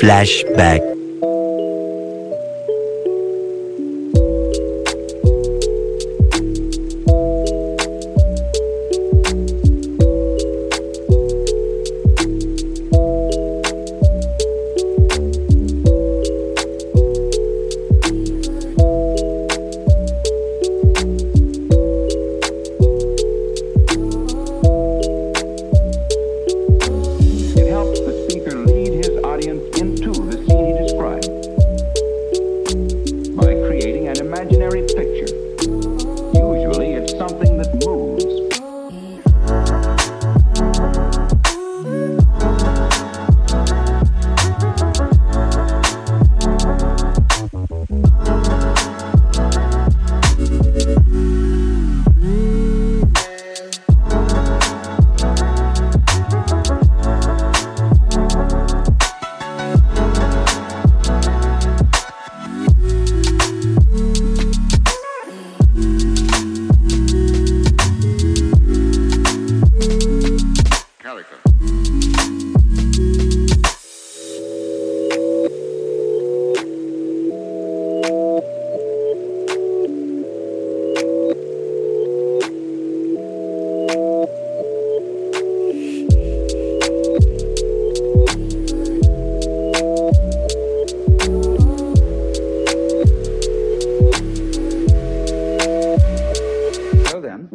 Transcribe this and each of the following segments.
Flashback. Imaginary picture.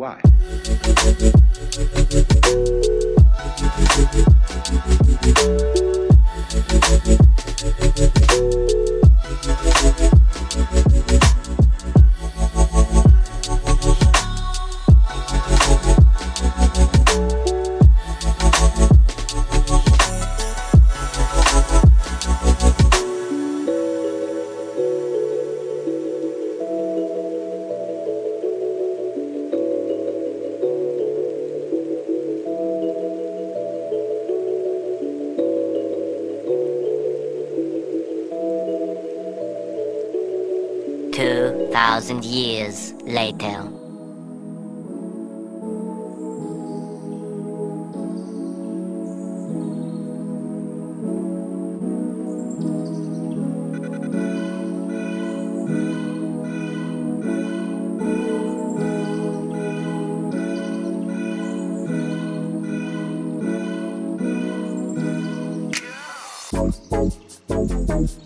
Why? Two thousand years later.